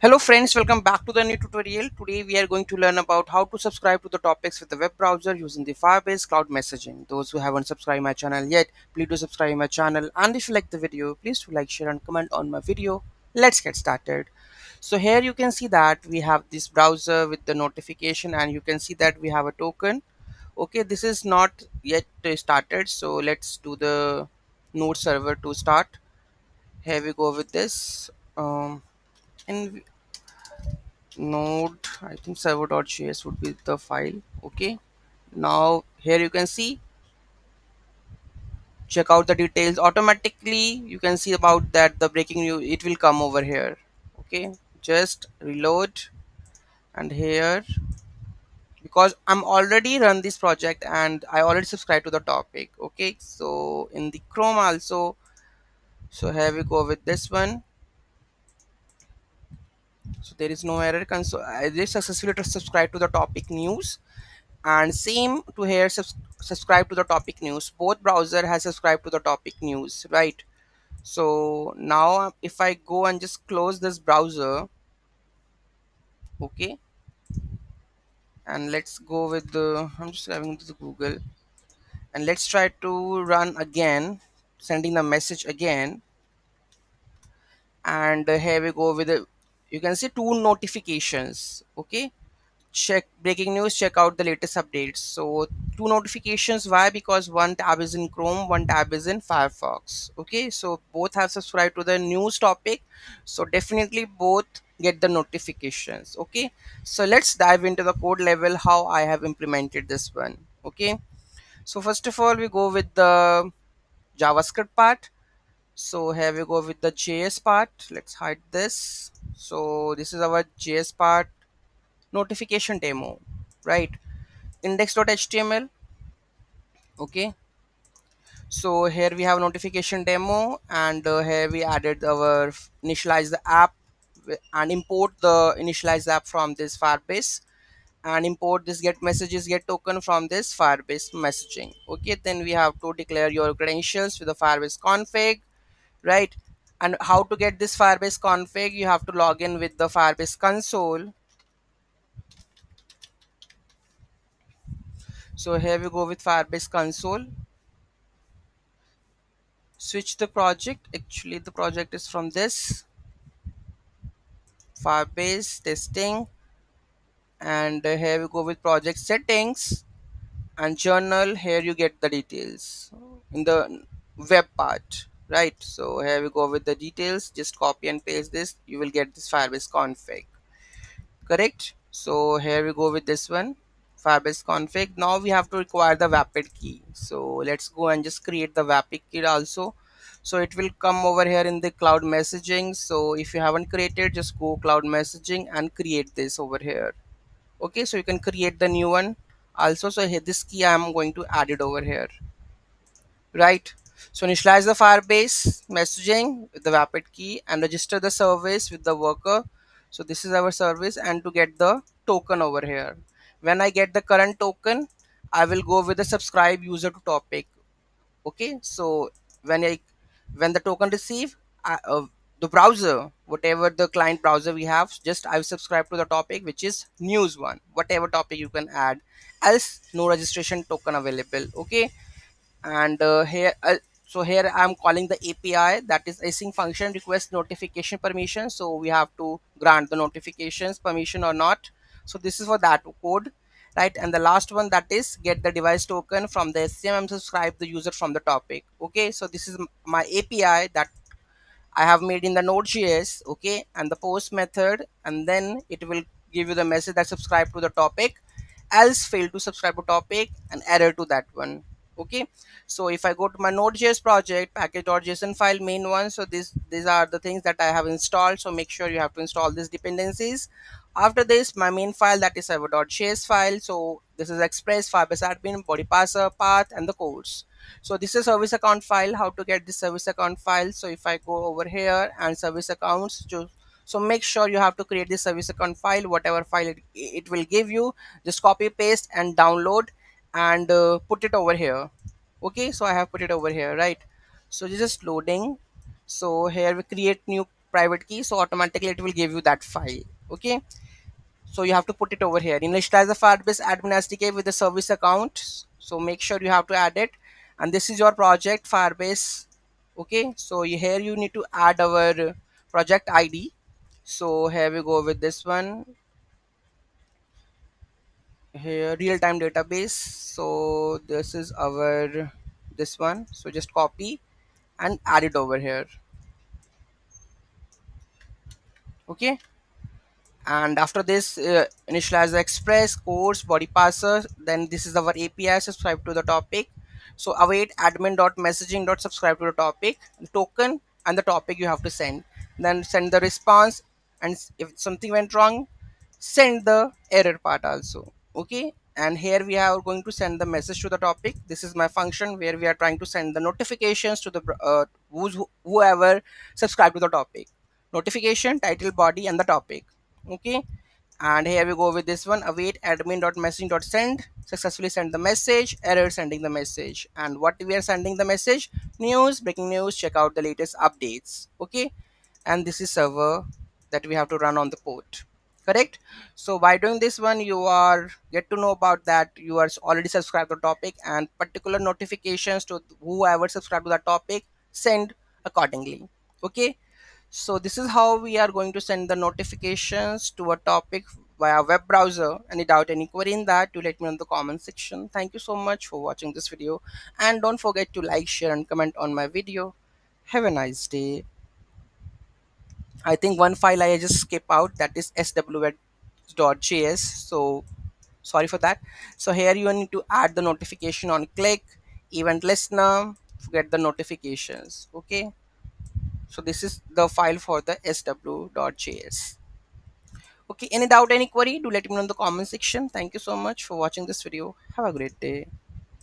Hello friends, welcome back to the new tutorial. Today we are going to learn about how to subscribe to the topics with the web browser using the Firebase Cloud Messaging. Those who haven't subscribed my channel yet, please do subscribe my channel and if you like the video, please do like, share and comment on my video. Let's get started. So here you can see that we have this browser with the notification and you can see that we have a token. Okay, this is not yet started. So let's do the node server to start. Here we go with this. Um, and node i think server.js would be the file okay? Now here you can see check out the details. Automatically you can see about that the breaking news it will come over here okay? Just reload and here because i'm already run this project and i already subscribed to the topic okay? So in the chrome also so here we go with this one so there is no error. Console i just successfully subscribe to the topic news. And same to here subs subscribe to the topic news. Both browser has subscribed to the topic news right? So now if i go and just close this browser okay? And let's go with the i'm just having to google. And let's try to run again sending the message again. And uh, here we go with the you can see two notifications okay? Check breaking news check out the latest updates. So two notifications why? Because one tab is in chrome one tab is in firefox okay? So both have subscribed to the news topic. So definitely both get the notifications okay? So let's dive into the code level how i have implemented this one okay? So first of all we go with the javascript part. So here we go with the js part. Let's hide this so this is our js part notification demo right? index.html okay? So here we have notification demo and uh, here we added our initialize the app and import the initialize app from this firebase. And import this get messages get token from this firebase messaging okay? Then we have to declare your credentials with the firebase config right and how to get this firebase config you have to log in with the firebase console. So here we go with firebase console. Switch the project. Actually the project is from this. Firebase testing. And here we go with project settings. And journal here you get the details. In the web part right so here we go with the details. Just copy and paste this. You will get this firebase config. Correct? So here we go with this one firebase config. Now we have to require the vapid key. So let's go and just create the vapid key also. So it will come over here in the cloud messaging. So if you haven't created just go cloud messaging and create this over here. Okay so you can create the new one. Also so here this key i am going to add it over here. Right so initialize the firebase messaging with the vapid key and register the service with the worker. So this is our service and to get the token over here. When i get the current token i will go with the subscribe user to topic. Okay so when i when the token receive I, uh, the browser whatever the client browser we have just i will subscribe to the topic which is news one whatever topic you can add. Else no registration token available. Okay and uh, here uh, so here i'm calling the api that is async function request notification permission. So we have to grant the notifications permission or not. So this is for that code right? And the last one that is get the device token from the fcm subscribe the user from the topic okay? So this is my api that I have made in the node.js okay? And the post method and then it will give you the message that subscribe to the topic. Else fail to subscribe to topic and error to that one okay? So if i go to my node.js project package.json file main one so this these are the things that i have installed. So make sure you have to install these dependencies. After this my main file that is server.js file. So this is express firebase admin body parser path and the codes. So this is service account file how to get this service account file. So if i go over here and service accounts so make sure you have to create this service account file whatever file it, it will give you. Just copy paste and download and uh, put it over here. Okay so i have put it over here right? So just loading. So here we create new private key so automatically it will give you that file. Okay? So you have to put it over here. Initialize the firebase admin sdk with the service account. So make sure you have to add it. And this is your project firebase. Okay? So here you need to add our project id so here we go with this one here real-time database. So this is our this one. So just copy and add it over here. Okay? And after this uh, initialize the express cors body parser then this is our api subscribe to the topic. So await admin dot messaging dot subscribe to the topic the token and the topic you have to send. Then send the response and if something went wrong send the error part also okay and here we are going to send the message to the topic. This is my function where we are trying to send the notifications to the uh, whoever subscribe to the topic. Notification title body and the topic. Okay and here we go with this one. Await admin dot messaging dot send. Successfully send the message. Error sending the message. And what we are sending the message? News breaking news. Check out the latest updates. Okay and this is server that we have to run on the port correct? So by doing this one you are get to know about that you are already subscribed to the topic and particular notifications to whoever subscribed to that topic send accordingly. Okay? So this is how we are going to send the notifications to a topic via web browser. Any doubt any query in that to let me know in the comment section. Thank you so much for watching this video. And don't forget to like share and comment on my video. Have a nice day i think one file i just skip out that is sws.js so sorry for that. So here you need to add the notification on click event listener get the notifications okay? So this is the file for the sw.js okay any doubt any query do let me know in the comment section. Thank you so much for watching this video. Have a great day